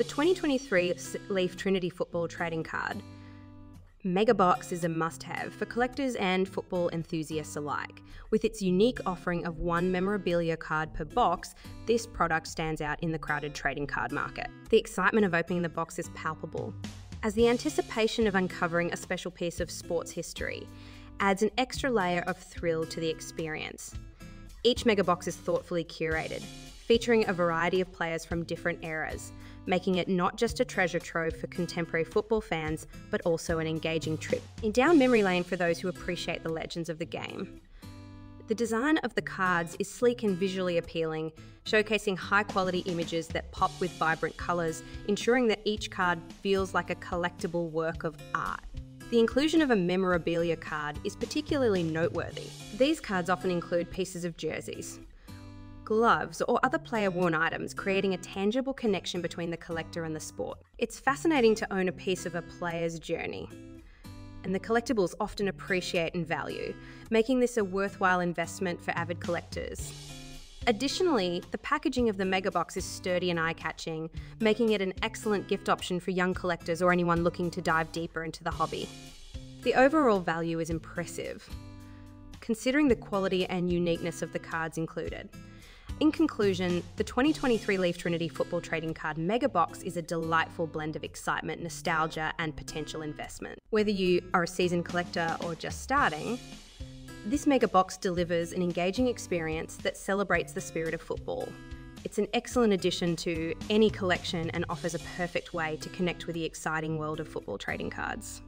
The 2023 Leaf Trinity Football Trading Card Mega Box is a must have for collectors and football enthusiasts alike. With its unique offering of one memorabilia card per box, this product stands out in the crowded trading card market. The excitement of opening the box is palpable, as the anticipation of uncovering a special piece of sports history adds an extra layer of thrill to the experience. Each mega box is thoughtfully curated, featuring a variety of players from different eras, making it not just a treasure trove for contemporary football fans, but also an engaging trip in down memory lane for those who appreciate the legends of the game. The design of the cards is sleek and visually appealing, showcasing high quality images that pop with vibrant colours, ensuring that each card feels like a collectible work of art. The inclusion of a memorabilia card is particularly noteworthy. These cards often include pieces of jerseys, gloves, or other player worn items, creating a tangible connection between the collector and the sport. It's fascinating to own a piece of a player's journey. And the collectibles often appreciate and value, making this a worthwhile investment for avid collectors. Additionally, the packaging of the Mega Box is sturdy and eye catching, making it an excellent gift option for young collectors or anyone looking to dive deeper into the hobby. The overall value is impressive, considering the quality and uniqueness of the cards included. In conclusion, the 2023 Leaf Trinity Football Trading Card Mega Box is a delightful blend of excitement, nostalgia, and potential investment. Whether you are a seasoned collector or just starting, this mega box delivers an engaging experience that celebrates the spirit of football. It's an excellent addition to any collection and offers a perfect way to connect with the exciting world of football trading cards.